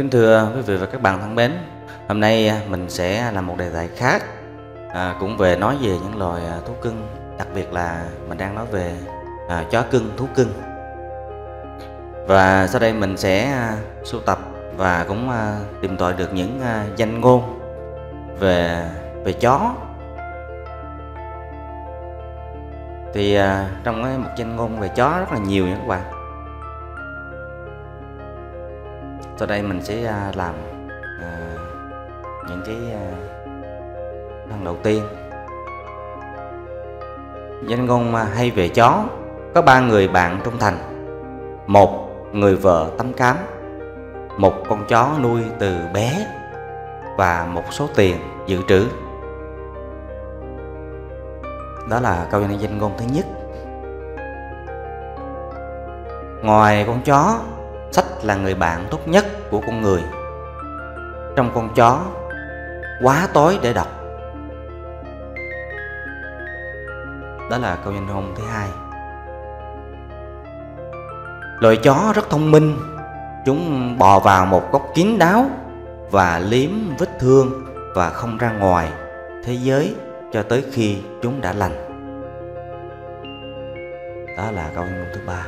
Kính thưa quý vị và các bạn thân mến, hôm nay à, mình sẽ làm một đề tài khác à, cũng về nói về những loài à, thú cưng, đặc biệt là mình đang nói về à, chó cưng, thú cưng. Và sau đây mình sẽ à, sưu tập và cũng à, tìm tòi được những à, danh ngôn về về chó. Thì à, trong cái một danh ngôn về chó rất là nhiều nha các bạn. Sau đây mình sẽ à, làm à, những cái à, phần đầu tiên. Danh ngôn à, hay về chó. Có ba người bạn trung thành. Một người vợ tắm cám. Một con chó nuôi từ bé. Và một số tiền dự trữ. Đó là câu danh ngôn thứ nhất. Ngoài con chó sách là người bạn tốt nhất của con người. Trong con chó, quá tối để đọc. Đó là câu danh ngôn thứ hai. Loài chó rất thông minh. Chúng bò vào một góc kín đáo và liếm vết thương và không ra ngoài thế giới cho tới khi chúng đã lành. Đó là câu danh ngôn thứ ba.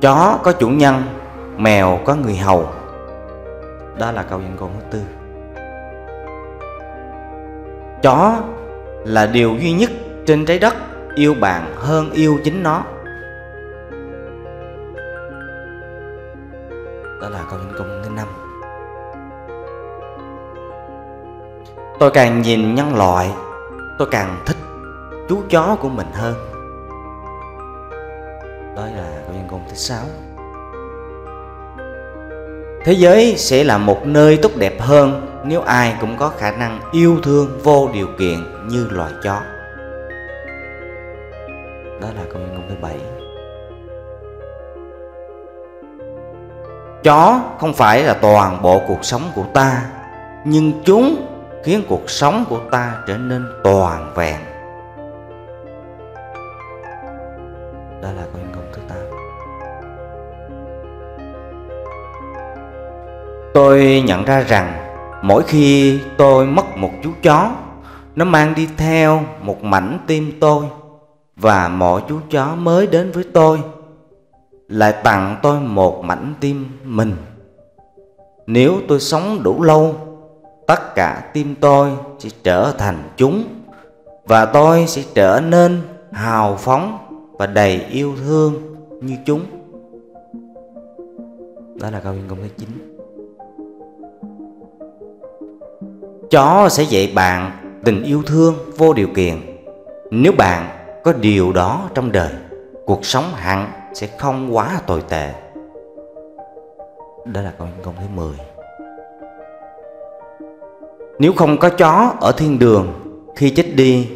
Chó có chủ nhân, Mèo có người hầu. Đó là câu dân ngôn thứ tư. Chó là điều duy nhất trên trái đất Yêu bạn hơn yêu chính nó. Đó là câu dân công thứ năm. Tôi càng nhìn nhân loại, Tôi càng thích chú chó của mình hơn. Thứ sáu thế giới sẽ là một nơi tốt đẹp hơn nếu ai cũng có khả năng yêu thương vô điều kiện như loài chó. Đó là câu nhân công thứ bảy. Chó không phải là toàn bộ cuộc sống của ta, nhưng chúng khiến cuộc sống của ta trở nên toàn vẹn. Tôi nhận ra rằng mỗi khi tôi mất một chú chó, nó mang đi theo một mảnh tim tôi và mỗi chú chó mới đến với tôi lại tặng tôi một mảnh tim mình. Nếu tôi sống đủ lâu, tất cả tim tôi sẽ trở thành chúng và tôi sẽ trở nên hào phóng và đầy yêu thương như chúng. Đó là câu chuyện công thứ 9 chó sẽ dạy bạn tình yêu thương vô điều kiện. Nếu bạn có điều đó trong đời, cuộc sống hẳn sẽ không quá tồi tệ. Đó là câu công thứ 10 nếu không có chó ở thiên đường, khi chết đi,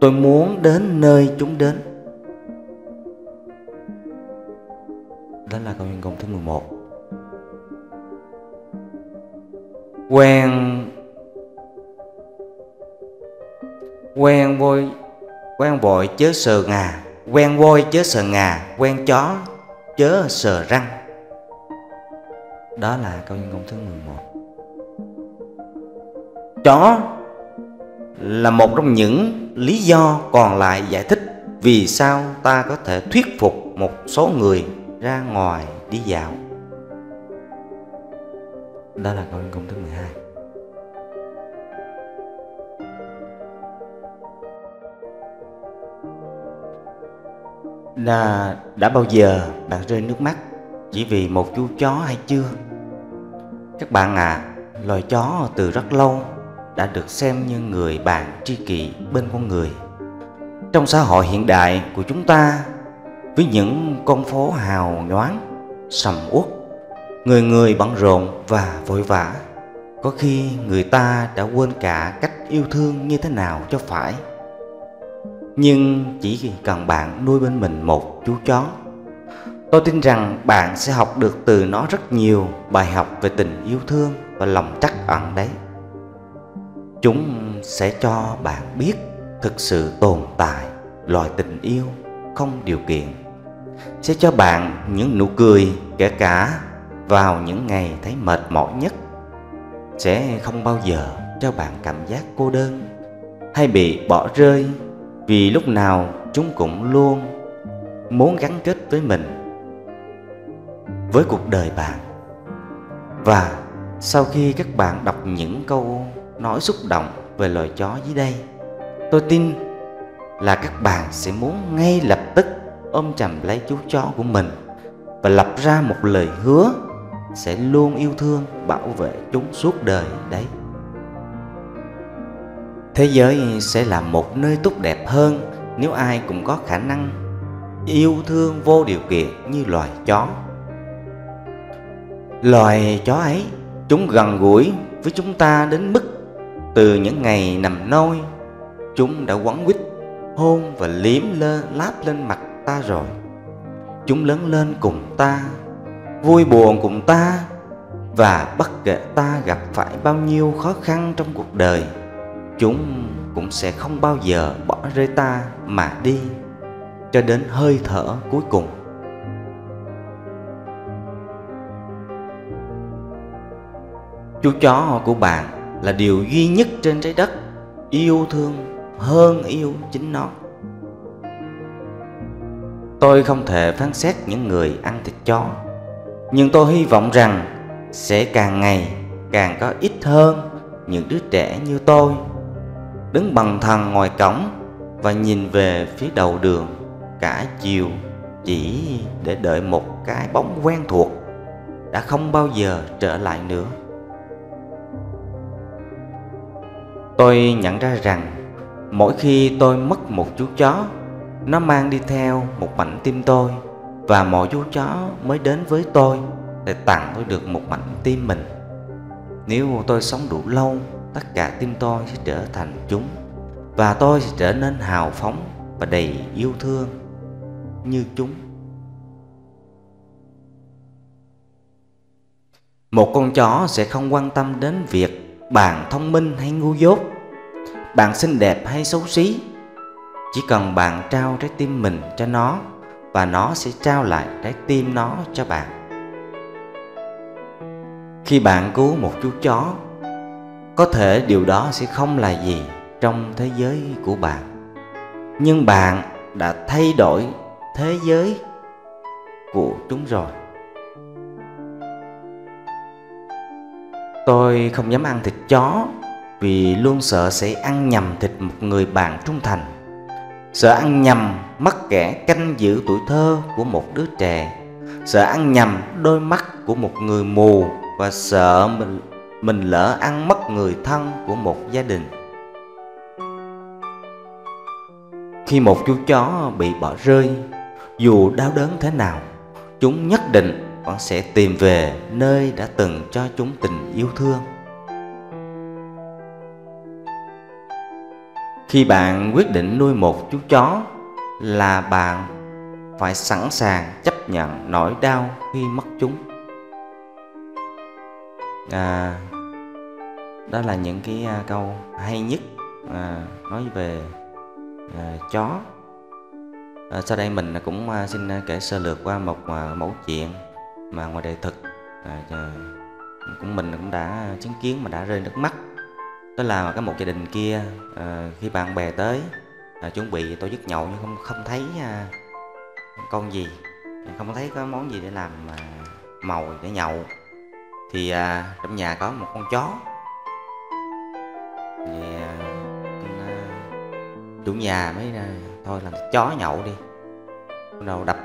tôi muốn đến nơi chúng đến. Đó là câu nhân công thứ 11 quen quen vôi, quen vội chớ sờ ngà. Quen vôi chớ sờ ngà, quen chó chớ sờ răng. Đó là câu nhân ngôn thứ 11 chó là một trong những lý do còn lại giải thích vì sao ta có thể thuyết phục một số người ra ngoài đi dạo. Đó là câu nhân ngôn thứ 12 là đã bao giờ bạn rơi nước mắt chỉ vì một chú chó hay chưa? Các bạn à loài chó từ rất lâu đã được xem như người bạn tri kỷ bên con người. Trong xã hội hiện đại của chúng ta, với những con phố hào nhoáng, sầm uất, người người bận rộn và vội vã, có khi người ta đã quên cả cách yêu thương như thế nào cho phải nhưng chỉ cần bạn nuôi bên mình một chú chó. Tôi tin rằng bạn sẽ học được từ nó rất nhiều bài học về tình yêu thương và lòng trắc ẩn đấy. Chúng sẽ cho bạn biết thực sự tồn tại loài tình yêu không điều kiện. Sẽ cho bạn những nụ cười kể cả vào những ngày thấy mệt mỏi nhất. Sẽ không bao giờ cho bạn cảm giác cô đơn hay bị bỏ rơi vì lúc nào chúng cũng luôn muốn gắn kết với mình, với cuộc đời bạn. Và sau khi các bạn đọc những câu nói xúc động về loài chó dưới đây, tôi tin là các bạn sẽ muốn ngay lập tức ôm chầm lấy chú chó của mình và lập ra một lời hứa sẽ luôn yêu thương bảo vệ chúng suốt đời đấy thế giới sẽ là một nơi tốt đẹp hơn nếu ai cũng có khả năng yêu thương vô điều kiện như loài chó. Loài chó ấy, chúng gần gũi với chúng ta đến mức từ những ngày nằm nôi, chúng đã quấn quýt, hôn và liếm lên láp lên mặt ta rồi. Chúng lớn lên cùng ta, vui buồn cùng ta và bất kể ta gặp phải bao nhiêu khó khăn trong cuộc đời chúng cũng sẽ không bao giờ bỏ rơi ta mà đi, cho đến hơi thở cuối cùng. Chú chó của bạn là điều duy nhất trên trái đất, yêu thương hơn yêu chính nó. Tôi không thể phán xét những người ăn thịt chó, nhưng tôi hy vọng rằng sẽ càng ngày càng có ít hơn những đứa trẻ như tôi đứng bằng thằng ngoài cổng và nhìn về phía đầu đường, cả chiều chỉ để đợi một cái bóng quen thuộc đã không bao giờ trở lại nữa. Tôi nhận ra rằng mỗi khi tôi mất một chú chó, nó mang đi theo một mảnh tim tôi và mỗi chú chó mới đến với tôi để tặng tôi được một mảnh tim mình. Nếu tôi sống đủ lâu tất cả tim tôi sẽ trở thành chúng, và tôi sẽ trở nên hào phóng và đầy yêu thương như chúng. Một con chó sẽ không quan tâm đến việc bạn thông minh hay ngu dốt, bạn xinh đẹp hay xấu xí. Chỉ cần bạn trao trái tim mình cho nó, và nó sẽ trao lại trái tim nó cho bạn. Khi bạn cứu một chú chó có thể điều đó sẽ không là gì trong thế giới của bạn. Nhưng bạn đã thay đổi thế giới của chúng rồi. Tôi không dám ăn thịt chó vì luôn sợ sẽ ăn nhầm thịt một người bạn trung thành. Sợ ăn nhầm mắt kẻ canh giữ tuổi thơ của một đứa trẻ. Sợ ăn nhầm đôi mắt của một người mù và sợ mình mình lỡ ăn mất người thân của một gia đình. Khi một chú chó bị bỏ rơi, dù đau đớn thế nào, chúng nhất định vẫn sẽ tìm về nơi đã từng cho chúng tình yêu thương. Khi bạn quyết định nuôi một chú chó là bạn phải sẵn sàng chấp nhận nỗi đau khi mất chúng à, đó là những cái à, câu hay nhất à, nói về à, chó. À, sau đây mình cũng à, xin à, kể sơ lược qua một à, mẫu chuyện mà ngoài đời thực à, à, cũng mình cũng đã chứng kiến mà đã rơi nước mắt. Đó là cái một gia đình kia à, khi bạn bè tới à, chuẩn bị tổ chức nhậu nhưng không không thấy à, con gì không thấy có món gì để làm à, màu để nhậu thì à, trong nhà có một con chó. Thì à, con, à, chủ nhà mới à, thôi làm chó nhậu đi. Bắt đầu đập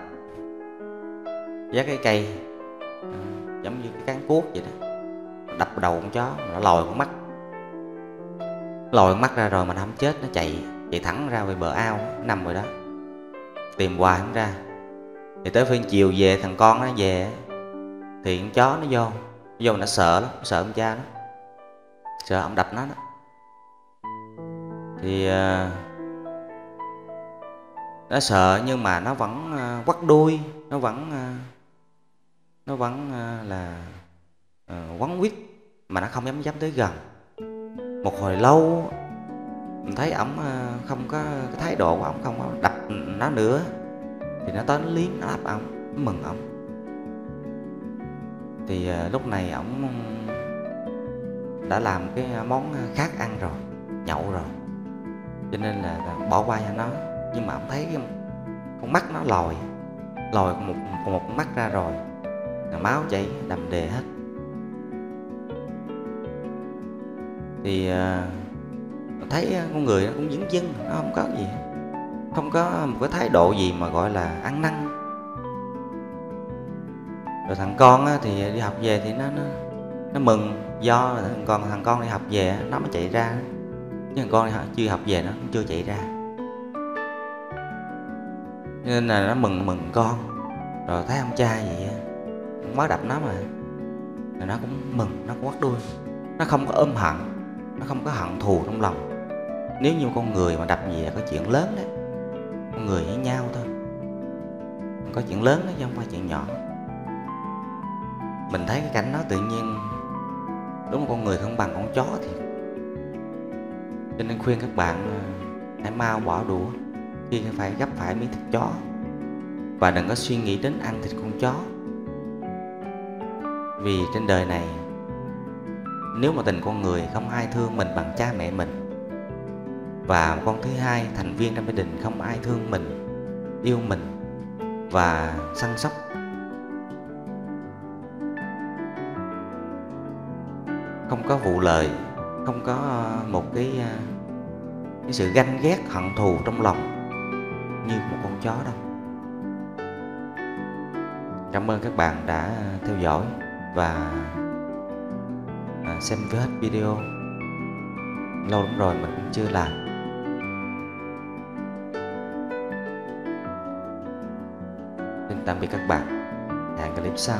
giá cái cây à, giống như cái cán cuốc vậy đó. Đập đầu con chó nó lòi con mắt. Lòi con mắt ra rồi mà nó không chết nó chạy chạy thẳng ra về bờ ao nằm rồi đó. Tìm hoài không ra. Thì tới phiên chiều về thằng con nó về thì con chó nó vô vô nó sợ lắm sợ ông cha nó. Sợ ông đập nó đó. Thì uh, nó sợ nhưng mà nó vẫn à, uh, quắt đuôi nó vẫn uh, nó vẫn uh, là uh, quấn quýt mà nó không dám dám tới gần. Một hồi lâu mình thấy ổng uh, không có cái thái độ của ổng không có đập nó nữa thì nó tới nó liếm nó áp ổng mừng ổng thì ờ, lúc này ổng đã làm cái món khác ăn rồi nhậu rồi. Cho nên là, là bỏ qua cho nó. Nhưng mà ông thấy cái con mắt nó lòi lòi một một con mắt ra rồi là máu chảy đầm đề hết. Thì uh, thấy con người nó cũng dứng dưng nó không có gì không có một cái thái độ gì mà gọi là ăn năn rồi thằng con á, thì đi học về thì nó nó nó mừng do thằng con thằng con đi học về nó mới chạy ra. Nhưng thằng con chưa học về nó chưa chạy ra. Nên là nó mừng mừng con. Rồi thấy ông cha vậy cũng quá đập nó mà. Rồi nó cũng mừng nó cũng quát đuôi. Nó không có ôm hận nó không có hận thù trong lòng. Nếu như con người mà đập gì là có chuyện lớn đấy. Con người với nhau thôi. Có chuyện lớn đó chứ không phải chuyện nhỏ mình thấy cái cảnh đó tự nhiên đúng là con người không bằng con chó thì cho nên khuyên các bạn ờ, hãy mau bỏ đũa khi phải gấp phải miếng thịt chó. Và đừng có suy nghĩ đến ăn thịt con chó. Vì trên đời này, nếu mà tình con người không ai thương mình bằng cha mẹ mình, và con thứ hai thành viên trong gia đình không ai thương mình, yêu mình và săn sóc có vụ lời, không có ờ, một cái ờ, cái sự ganh ghét, hận thù trong lòng như một con chó đâu. Cảm ơn các bạn đã ờ, theo dõi và xem hết video. Lâu lắm rồi mình cũng chưa làm. Xin tạm biệt các bạn. Hẹn clip sau.